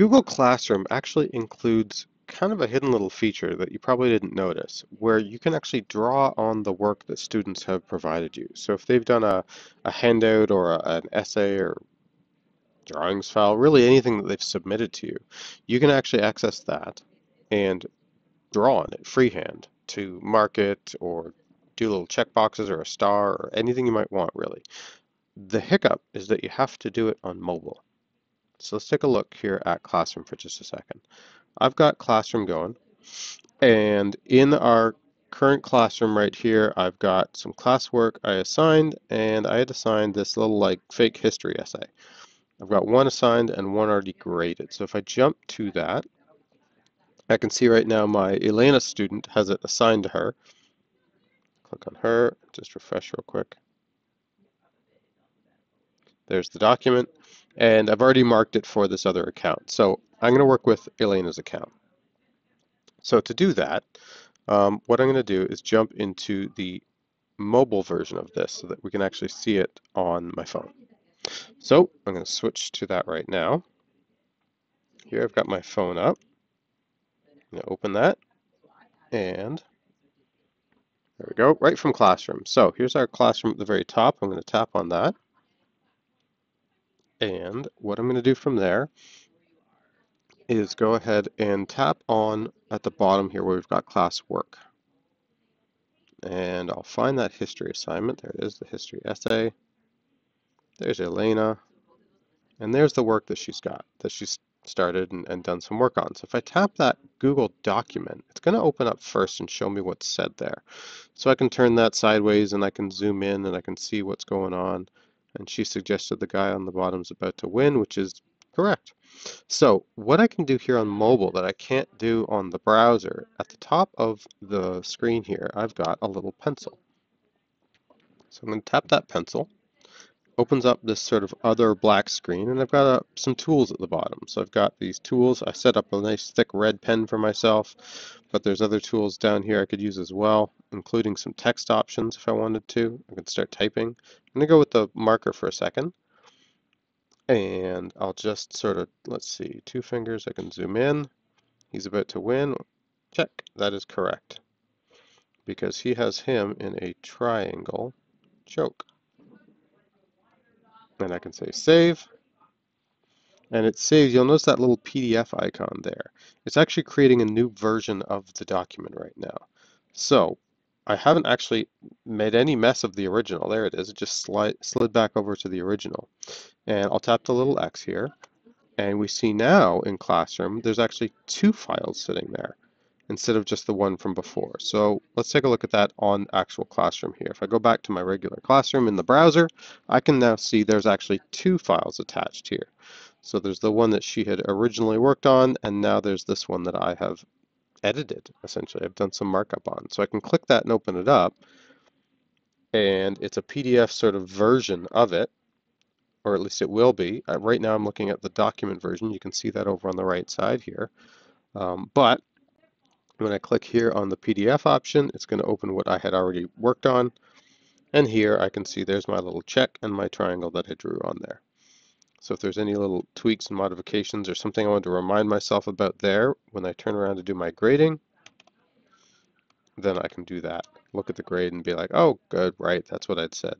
Google Classroom actually includes kind of a hidden little feature that you probably didn't notice, where you can actually draw on the work that students have provided you. So if they've done a, a handout or a, an essay or drawings file, really anything that they've submitted to you, you can actually access that and draw on it freehand to mark it or do little check boxes or a star or anything you might want really. The hiccup is that you have to do it on mobile. So let's take a look here at Classroom for just a second. I've got Classroom going, and in our current classroom right here, I've got some classwork I assigned, and I had assigned this little like fake history essay. I've got one assigned and one already graded. So if I jump to that, I can see right now my Elena student has it assigned to her. Click on her, just refresh real quick. There's the document, and I've already marked it for this other account. So I'm going to work with Elena's account. So to do that, um, what I'm going to do is jump into the mobile version of this so that we can actually see it on my phone. So I'm going to switch to that right now. Here I've got my phone up. I'm going to open that and there we go, right from Classroom. So here's our Classroom at the very top. I'm going to tap on that. And what I'm going to do from there is go ahead and tap on at the bottom here where we've got class work. And I'll find that history assignment. There it is, the history essay. There's Elena. And there's the work that she's got, that she's started and, and done some work on. So if I tap that Google document, it's going to open up first and show me what's said there. So I can turn that sideways and I can zoom in and I can see what's going on and she suggested the guy on the bottom is about to win, which is correct. So what I can do here on mobile that I can't do on the browser, at the top of the screen here, I've got a little pencil. So I'm going to tap that pencil, opens up this sort of other black screen, and I've got uh, some tools at the bottom. So I've got these tools. I set up a nice thick red pen for myself, but there's other tools down here I could use as well, including some text options if I wanted to. I could start typing. I'm going to go with the marker for a second. And I'll just sort of, let's see, two fingers, I can zoom in. He's about to win. Check, that is correct. Because he has him in a triangle choke. And I can say save. And it saves, you'll notice that little PDF icon there. It's actually creating a new version of the document right now. So I haven't actually made any mess of the original. There it is. It just slid, slid back over to the original. And I'll tap the little X here. And we see now in Classroom, there's actually two files sitting there instead of just the one from before. So let's take a look at that on actual Classroom here. If I go back to my regular Classroom in the browser, I can now see there's actually two files attached here. So there's the one that she had originally worked on, and now there's this one that I have edited, essentially. I've done some markup on. So I can click that and open it up, and it's a PDF sort of version of it, or at least it will be. Uh, right now I'm looking at the document version. You can see that over on the right side here. Um, but when I click here on the PDF option, it's going to open what I had already worked on. And here I can see there's my little check and my triangle that I drew on there. So if there's any little tweaks and modifications or something I want to remind myself about there when I turn around to do my grading, then I can do that. Look at the grade and be like, oh, good, right, that's what I'd said.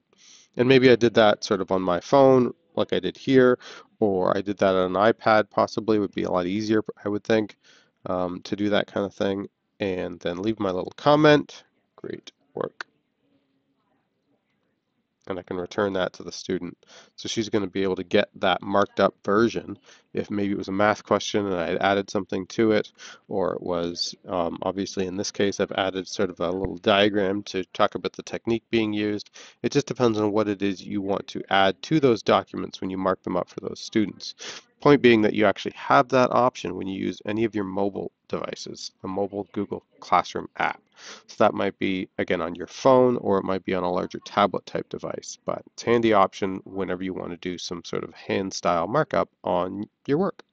And maybe I did that sort of on my phone, like I did here, or I did that on an iPad possibly, would be a lot easier, I would think um, to do that kind of thing and then leave my little comment. Great work. And I can return that to the student. So she's going to be able to get that marked up version if maybe it was a math question and I had added something to it, or it was, um, obviously in this case, I've added sort of a little diagram to talk about the technique being used. It just depends on what it is you want to add to those documents when you mark them up for those students. Point being that you actually have that option when you use any of your mobile devices, the mobile Google Classroom app. So that might be, again, on your phone or it might be on a larger tablet type device, but it's a handy option whenever you want to do some sort of hand style markup on your work.